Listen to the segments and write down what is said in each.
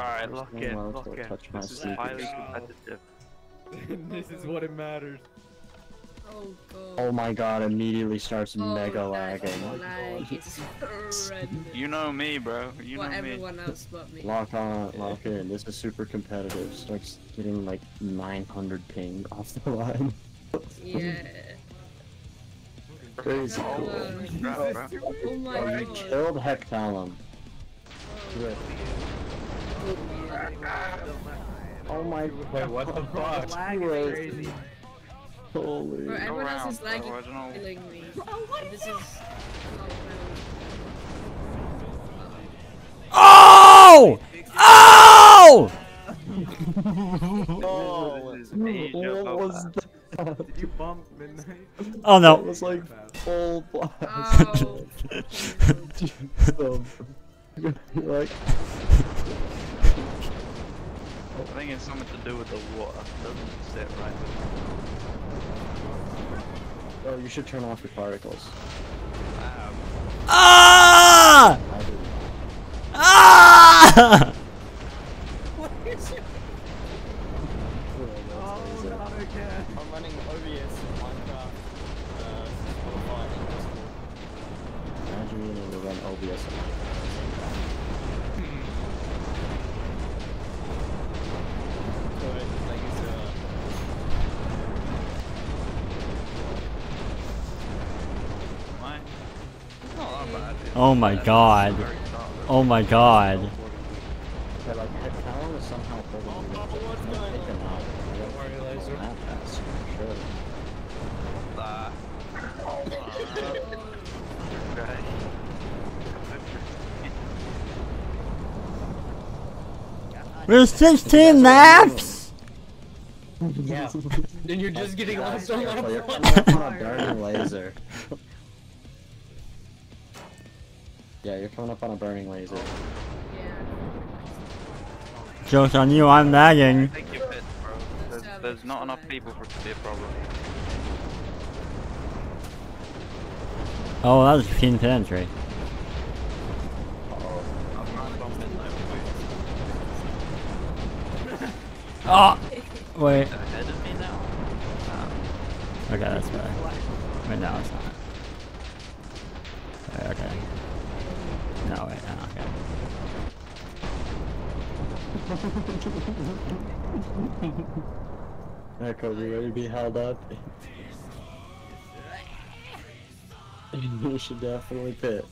Alright, lock Just in, one lock in. touch my This is sleeve. highly competitive. this is what it matters. Oh god. Oh my god, immediately starts Oh, mega that lagging. Lag is horrendous. You know me, bro. You well, know me. everyone else but me. Lock on, lock in. This is super competitive. Starts getting like 900 ping off the line. Yeah. Crazy Oh, cool. bro. Oh my Oh, you killed Hectalum. Oh. Good. Oh my Wait, what the fuck? Lag is crazy. Holy. Bro, everyone else is lagging, I don't killing me. And this is. Oh! Oh, Oh! Oh, this is Asia, What was that? Did you bump midnight? Oh no. It was like full oh. blast. Oh. Like, I think it's something to do with the water. It doesn't sit right. oh, you should turn off your particles. Um, Ah! I. Ah! That my god. Oh my god. We're 16 laps? yeah. then you're just getting lost on Careful, you're that. coming up on a burning laser. yeah, you're coming up on a burning laser. Yeah. Joke's on you, I'm lagging. Take your piss, bro. There's, there's not enough people for it to be a problem. Oh, that was pin penetrate. I'm not on midnight. Oh! Wait. Ah! Wait, ahead of me now? Okay, that's better. Wait, no, it's not. Echo, you ready to be held up? you should definitely pit.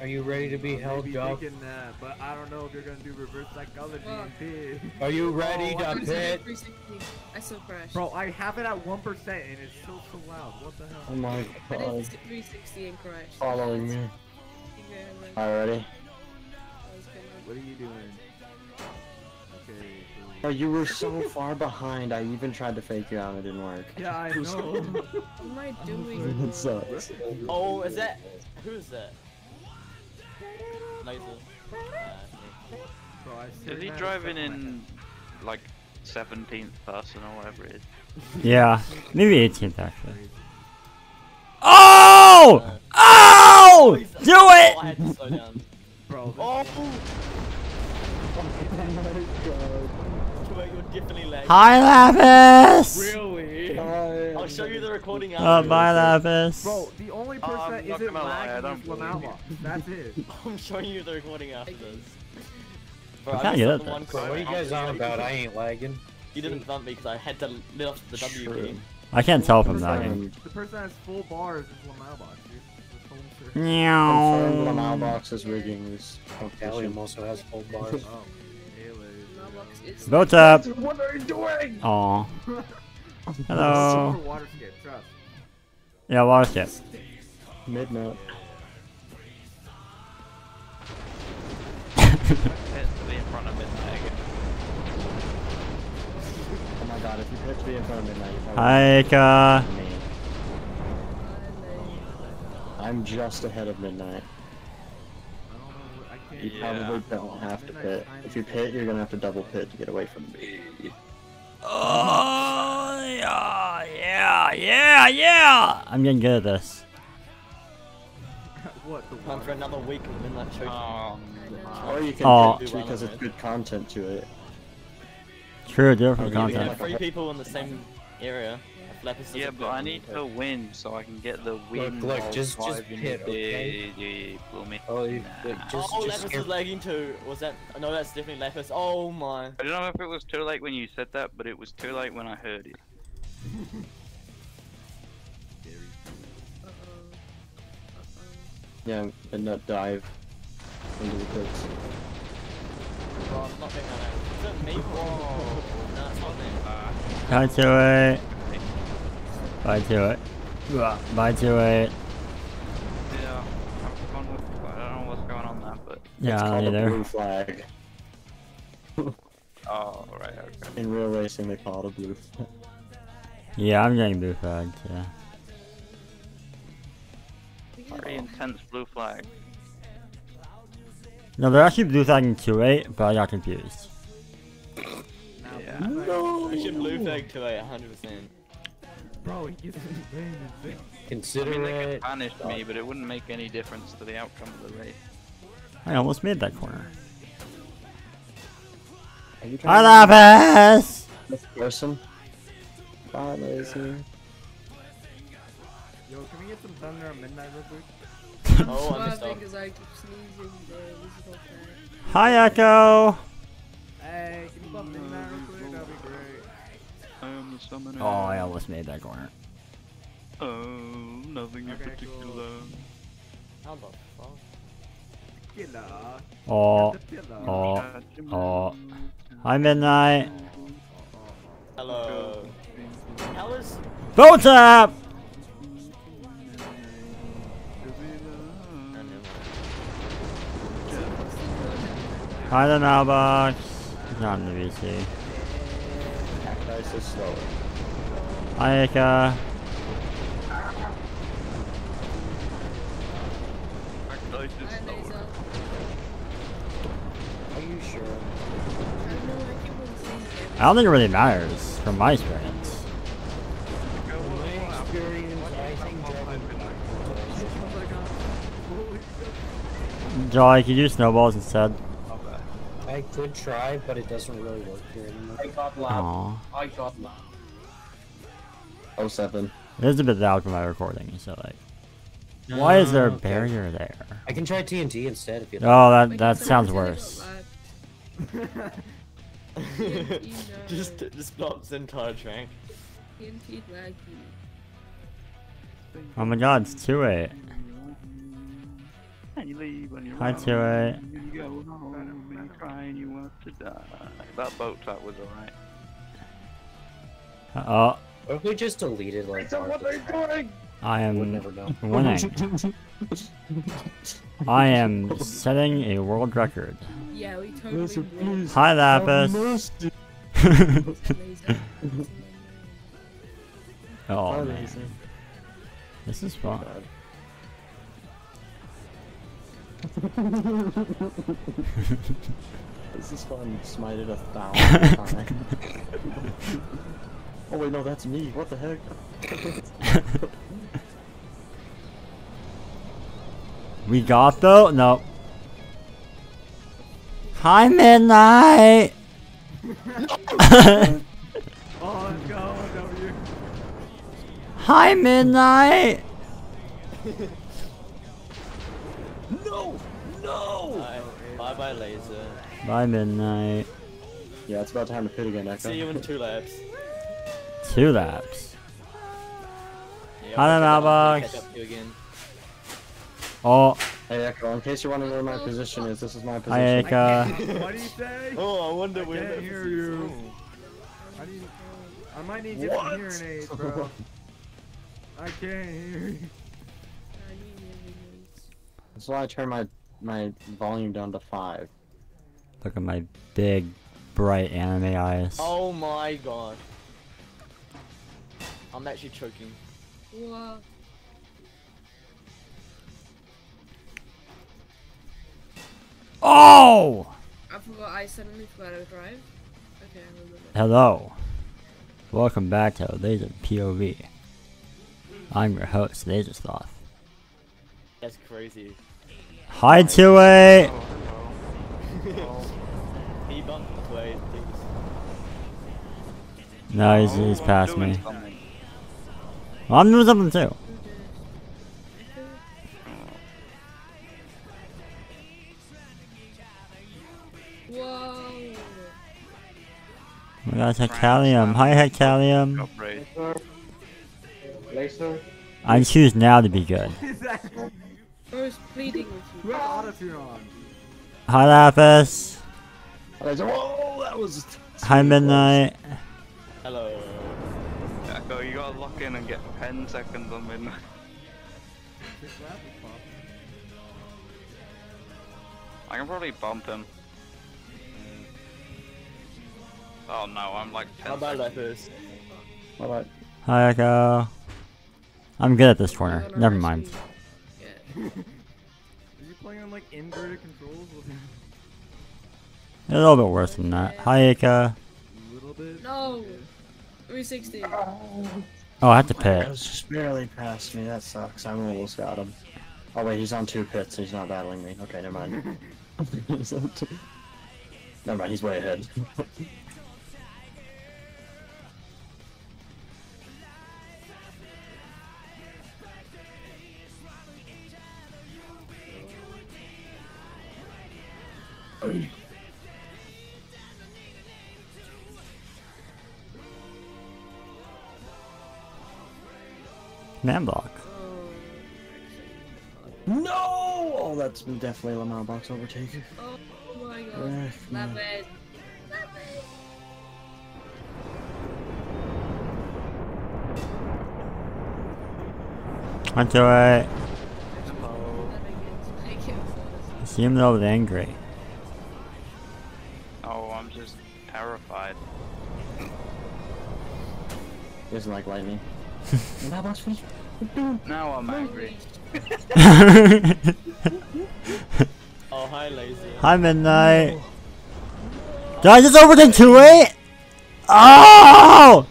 Are you ready to be held Maybe up? thinking that, but I don't know if you're gonna do reverse psychology Fuck. and pit. Are you oh, ready Oh, to I pit? I still crashed. Bro, I have it at one percent and it's still so loud. What the hell? Oh my I did god. 360 and crashed. Following me. Okay, like, Alrighty. that was good. What are you doing? Okay. Oh, you were so far behind. I even tried to fake you out. It didn't work. Yeah, I know. What am I doing? it sucks. Oh, is that? Who is that? Laser. Bro, Is he driving in like 17th person or whatever it is? Yeah, maybe 18th actually. Oh! Oh! oh Do Oh, I it! had to slow down. Bro, Oh! Oh Wait, you're definitely lagging. Hi, Lapis! Really? my I'll show you the recording Uh, after. bye, Lapis. Bro, the only person I'm that not isn't gonna lie, I lagging is believe That's it. I'm showing you the recording after this. Bro, I'm I kinda just good got at the one this. call. What are you guys on about? I ain't lagging. You didn't bump me because I had to let off the W True. key. I can't tell if I'm The lagging. Um, The person that has full bars is Lamau box, dude. Just home search. confirmed Lamau box is rigging this Gallium competition. also has full bars. Oh. Vote up. What are you doing? Aw. Hello. Water skip, trust. Yeah, water skip. Midnight. Hit to be in front of midnight again. Oh my god, if you pitch me in front of midnight, you probably Hi, Ika. I'm just ahead of midnight. You Yeah. probably don't have to pit. If you pit, you're gonna have to double pit to get away from me. Oh, yeah, yeah, yeah, yeah. I'm getting good at this. What? The Time for another week of Midnight Show. Oh, Or you can Oh. do because it's good content to it. True, do it for Oh, you We have content. three people in the same area. If Lapis Yeah, but I need we to win so I can get the win. look, while just- just driving hit, the- okay? the Bloomy. Oh, you, Nah. wait, just, oh, just Lapis is lagging too. Was that? No, that's definitely Lapis. Oh my. I don't know if it was too late when you said that, but it was too late when I heard it. Uh-oh. Uh-oh. Yeah, and not dive into the pits. Bro, oh, I'm not being honest. Is it me? Whoa. no, it's not me. Bye to it. Bye to it. Blah, Bye to it. Yeah, I'm fun with. I don't know what's going on there, but Yeah, it's called don't a either. blue flag. oh right, okay. In real racing, they call it a blue flag. Yeah, I'm getting blue flagged, yeah. Very intense blue flag. No, they're actually blue flagging 2-8, but I got confused. Yeah. We should blue flag to a 100%. Bro, he gets his name in I consider mean, they could it. punish me, but it wouldn't make any difference to the outcome of the race. I almost made that corner. Are you Hi, trying to Lapis! this person? Bye, lazy. Yo, can we get some thunder at midnight real quick? Oh, I Why missed off. I keep sneezing, bro. This is not fair. Hi, Echo! Hey, can you bump midnight real quick? That'd be great. I am the summoner. Oh, I almost made that corner. Oh, nothing in particular. cool. How the fuck? Killer. Oh, oh, oh. Hi, Midnight. Hello. How is. Vote tap! Oh, never mind. Hi, the mailbox. It's not in the VC. Cacti is slower. Hi, Eka. Hi, Are you sure? I don't know, I keep on seeing I don't think it really matters, from my experience. My experience, I think Jolly, can you do snowballs instead? I could try, but it doesn't really work here anymore. I got Aw. I got loud. Oh seven. It is a bit loud for my recording, so like. Why is there a okay. barrier there? I can try TNT instead if you like. Oh, that that sounds really worse. loud. just, just blocks the entire track. TNT laggy. Oh my god, it's 2 8. And you leave when you're Hi, wrong, 2 8. You go home and you cry and you want to die. That boat trap was alright. Uh, oh, What if we just deleted like all the track? I We'll am never know. winning. I am setting a world record. Yeah, we totally will. Hi, Lapis. Oh, man. This is fun. This is fun. Smited a thousand times. oh wait, no, that's me. What the heck? we got though? No. Hi, Midnight! Oh, let's go, W. Hi, Midnight! Bye bye, laser. Bye, Midnight. Yeah, it's about time to pit again, Echo. See you in two laps. Two laps. Yeah, Hi, I'll there, catch up- I'll Mailbox. catch up to you again. Oh, Hey, Echo, in case you're wondering where my position is, this is my hi, position. Eka. What do you say? Oh, I wonder I where can't that hear is. you. I, need, I might need different hearing aids, bro. I can't hear you. That's why I turn my my volume down to five. Look at my big, bright anime eyes. Oh my god. I'm actually choking. What? Oh! I forgot, I suddenly forgot how to drive. Okay, I remember. Hello. Welcome back to Laser POV. I'm your host, Lasersloth. That's crazy. Hi, 2A! he bumped the way, please. No, he's, he's past me. Well, I'm doing something too. Whoa. We got Hecalium. Hi, Hecalium. Got raised. Laser? I choose now to be good. Is that? Pleading with you. had autotune? Hi, Lapis. Laser. Whoa, that was. Hi, Midnight. Hello. Echo, you gotta lock in and get 10 seconds on midnight. Six lapis pop. I can probably bump him. Oh no, I'm like 10 How about seconds. that first? All right. Hi, Echo. I'm good at this corner. Never rush mind. You. Yeah. Are you playing on like inverted controls? A little bit worse than that. Hi, Eka. A little bit. No. 360. Oh, I have to That pit. Oh, was just barely past me. That sucks. I almost got him. Oh wait, he's on two pits. He's not battling me. Okay, never mind. He's on two- never mind. He's way ahead. Man. Oh. no! Oh, that's definitely a Lamar box overtake. Oh my god. Eh, no. Lapis. Lapis. Went to it. Oh. Make it You seem a little angry. Terrified. He doesn't like lightning. Lamar box please. Now I'm angry. Oh, hi, lazy. Hi, Midnight. Did I just overtake 2 8? Oh!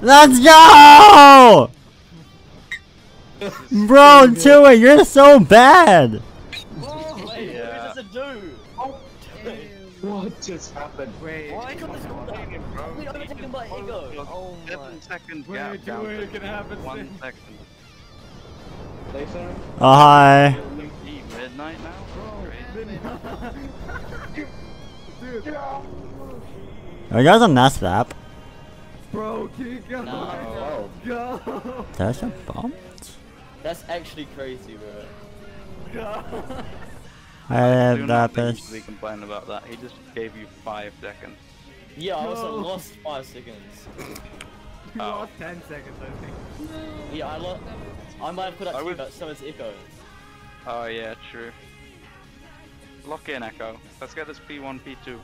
Let's go! Bro, 2 8, you're so bad! What just happened? Wait. Why can't this go? We overtaken by Ego. Oh my. 7 seconds Wait, gap wait, down it can happen One soon. second. Laser? Oh, hi. Midnight now? Bro, Great. Dude, Are you guys on that snap? bro, keep going. Oh. Go. Did I just bumped? That's actually crazy, bro. Go. Hi, Do not Lapis. usually complain about that. He just gave you 5 seconds. Yeah, I also No. lost five seconds. You Oh. lost 10 seconds, I think. No. Yeah, I lost. I might have put up I too, would- but so is Echo. Oh yeah, true. Lock in, Echo. Let's get this P1, P2.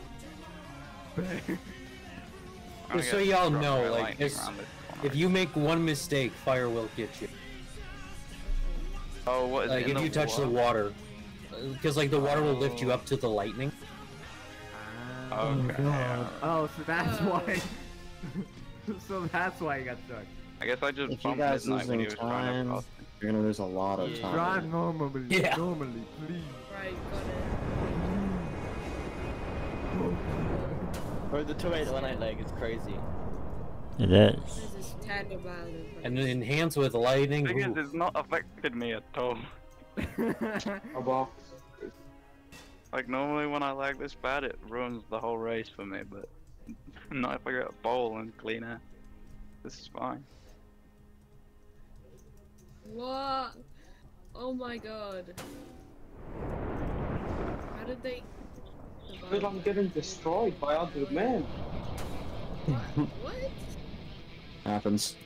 Just so y'all know, like, lightning this- around this corner. If you make one mistake, fire will get you. Oh, what is Like it in if you touch the water, because like the water will lift you up to the lightning. Oh, oh, okay. yeah. Oh, so that's Oh. why. so that's why you got stuck. I guess I just If you bumped guys midnight when he losing was trying to time, you're gonna lose a lot of Yeah. time. Drive normally. Yeah. Normally, please. Right, got it. Bro, the 281 leg is crazy. It is. This is terrible. And then hands with lightning. The Thing is, it's not affected me at all. Oh, Like normally when I lag this bad, it ruins the whole race for me. But not if I get a bowl and clean air. This is fine. What? Oh my god. How did they survive? I'm getting destroyed by other men. What? Happens.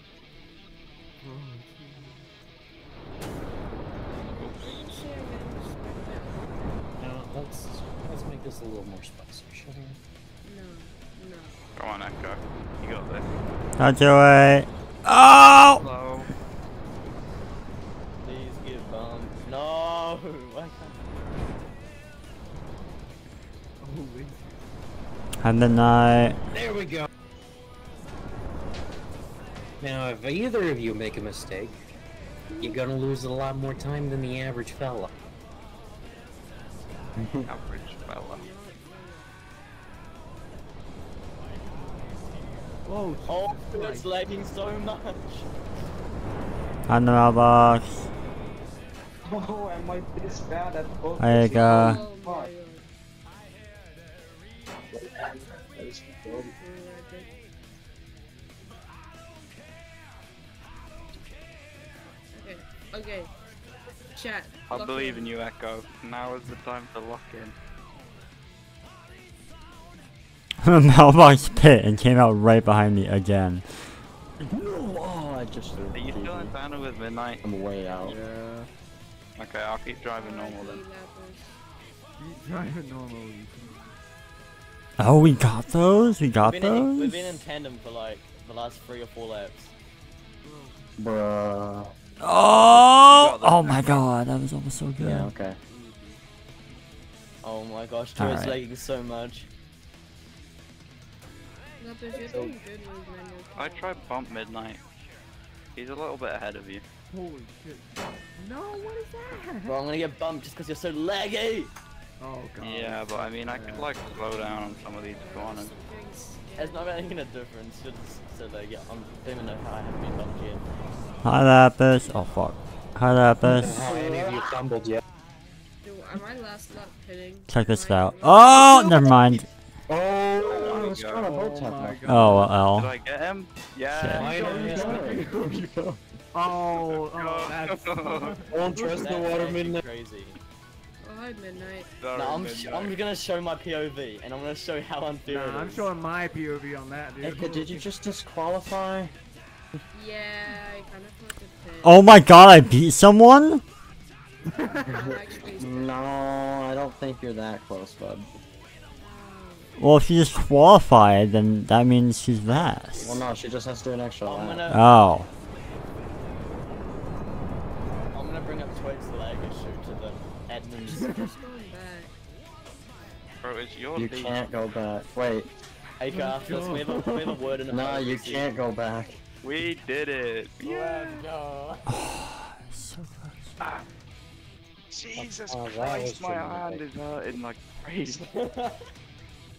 Let's let's make this a little more spicy. Shall we? No, no. Come on, Echo. You got this. Don't do it. Oh! Hello. Please give bumped. No! Why can't Holy. Hi, Midnight. There we go. Now, if either of you make a mistake, you're gonna lose a lot more time than the average fella. Average fella. Oh, Oh, Jesus it's lagging so much. On the mailbox. Oh, am I this bad at both? There you go. Oh my god. That is good. Okay, okay. Chat. I believe in you, Echo. Now is the time to lock in. the mailbox pit and came out right behind me again. Oh, I just. Are you still in Santa with Midnight? I'm way out. Yeah. Okay, I'll keep driving normal then. Keep driving normally. Oh, we got those? We got We've been, in, we've been in tandem for like the last three or four laps. Bruh. Oh! You got that Oh my god, that was almost so good. Yeah, okay. Oh my gosh, Joe's Alright. lagging so much. Lapis, you're doing good with manual. I tried bump Midnight. He's a little bit ahead of you. Holy shit. No, what is that? Bro, I'm gonna get bumped just because you're so laggy. Oh god. Yeah, but I mean, I could like slow down on some of these corners. It's not making a difference. Just so that yeah, I'm, don't even know how I haven't been bumped yet. Hi, Lapis. Oh, fuck. Hi, Lapis. How any of you stumbled yet? Am I last lap pitting? Check this out. Oh, never mind. Oh, I you was go. trying to bolt Oh tap my that. god. Oh, well, Did L. I get him? Shit. Yeah. Oh, oh, oh, that's. Don't trust the water midnight. crazy. Oh, hi, Midnight. No, I'm, sh- Midnight. I'm gonna show my POV and I'm gonna show how unfair Nah, it I'm showing my POV on that, dude. Eka, did you just disqualify? Yeah, I kind of thought. Oh my god, I beat someone? No, I don't think you're that close, bud. Well, if she qualified, then that means she's fast. Well, no, she just has to do an extra I'm lap. gonna, Oh. I'm gonna bring up Twig's lag issue to the admins. just going back. Bro, it's your You lead. can't go back. Wait, hey, Garth, let's we have a, we have a word in a no, you can't go back. We did it. Let's go. So close. Ah. Jesus Oh, Christ, my hand is hurting like crazy.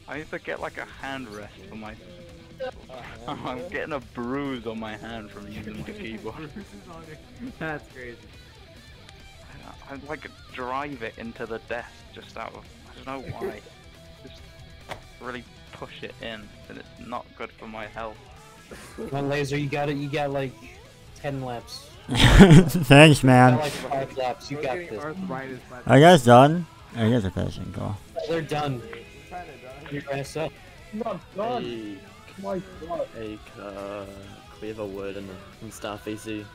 I need to get like a hand rest for my. I'm getting a bruise on my hand from using my keyboard. That's crazy. I like drive it into the desk just out of I don't know why. just really push it in, and it's not good for my health. One laser, you got it. You got like ten laps. Thanks, You man. got like five laps. You We're got getting this. arthritis by the Are you guys done? Oh, you guys are finishing, cool. They're done. Your ass up. Not done. Hey, My God. hey, uh, we have a word in, the, in Star VC.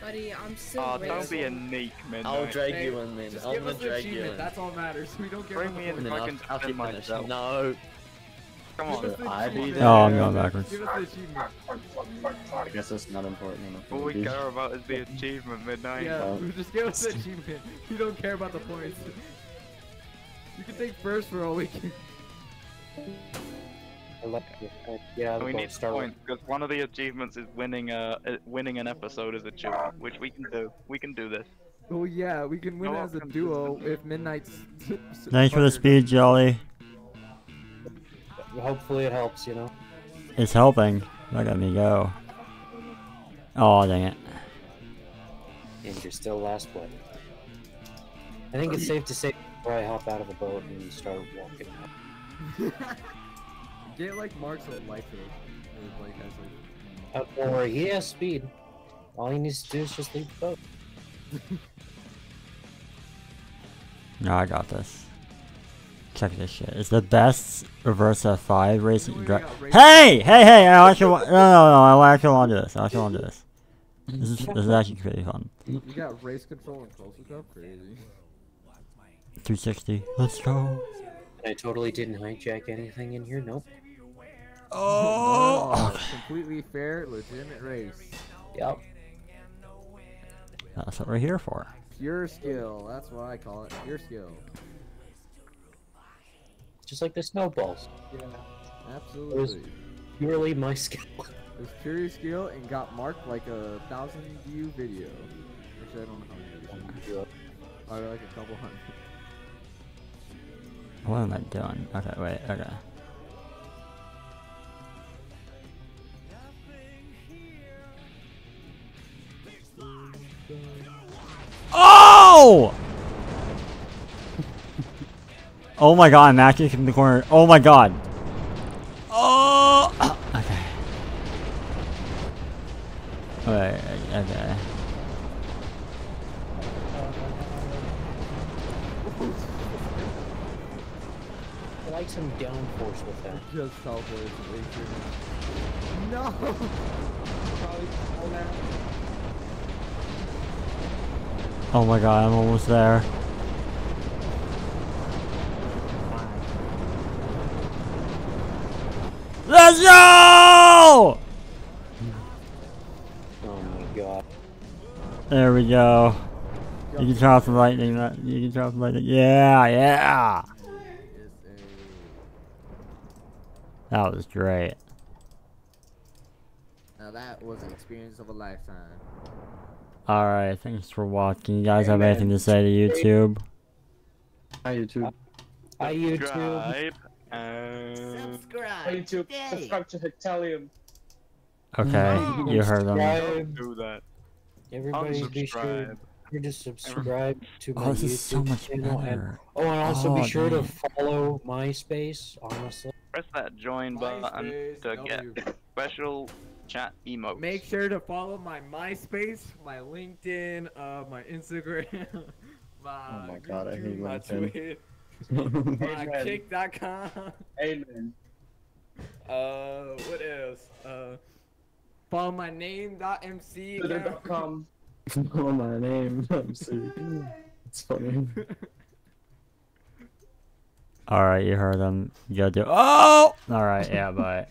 Buddy, I'm still Oh, don't be a neek, man. I'll drag Hey, you in man. Just I'm give gonna us drag you in. that's all matters. We don't care Bring me the in And Fucking I'll, I'll keep myself. No. Come on. I be there? Oh, I'm going backwards. Give us the achievement. I guess that's not important enough. All we me. care about is the achievement, midnight. Yeah, Oh. just give us the achievement. You don't care about the points. You can take first for all we can. I like it. Uh, Yeah, We go need start points because one of the achievements is winning a uh, winning an episode as a duo, which we can do. We can do this. Oh yeah, we can win No as a duo if Midnight's. Thanks for the speed, Jolly. With. Hopefully it helps, you know. It's helping. Look at me go. Oh, dang it. And you're still last place. I think it's safe to say before I hop out of the boat and start walking out. Get like marks of life here. Like, as, like, Uh, don't he has speed. All he needs to do is just leave the boat. No, I got this. Check this shit. It's the best reverse F5 racing. we Dra- hey, hey, hey! I actually want. No, no, no! I actually want to do this. I actually want to do this. This is this is actually pretty fun. you got race control and close up, crazy. 360. Let's go. I totally didn't hijack anything in here. Nope. Oh. No, completely fair, legitimate race. Yep. That's what we're here for. Pure skill. That's what I call it. Pure skill. Just like the snowballs. Yeah, absolutely. Purely my skill. It was pure skill and got marked like a thousand view video. Actually, I don't know how many views. Probably like a couple hundred. What am I doing? Okay, wait, okay. Oh! Oh my god, I'm actually in the corner. Oh my god. Oh! Okay. Wait, okay. I like some downforce with that. Just selfless. Adrian. No! Probably fall down. Oh my god, I'm almost there. Let's go! Oh my god. There we go. You can drop some lightning. that- You can drop some lightning. Yeah, yeah. That was great. Now that was an experience of a lifetime. Alright, thanks for watching. You guys have Hey, anything to say to YouTube? Hi YouTube. Hi YouTube. Subscribe. Um, Subscribe. YouTube, today. subscribe to Hitalium. Okay, you heard them. Subscribe. do that. Everybody be sure to subscribe to my Oh, this YouTube is so much channel and oh, and also Oh, be sure to dang. follow MySpace. Honestly, Press that join button MySpace, to W. get special chat emotes. Make sure to follow my MySpace, my LinkedIn, uh, my Instagram, my, Oh my God, I hate my LinkedIn. Twitter, Amen. Kick.com. Amen. Uh, what else? Uh, follow my name.mc. account. Twitter.com. oh my name. MC. It's funny. Alright, you heard them. You gotta do. Oh! Alright, yeah, bye.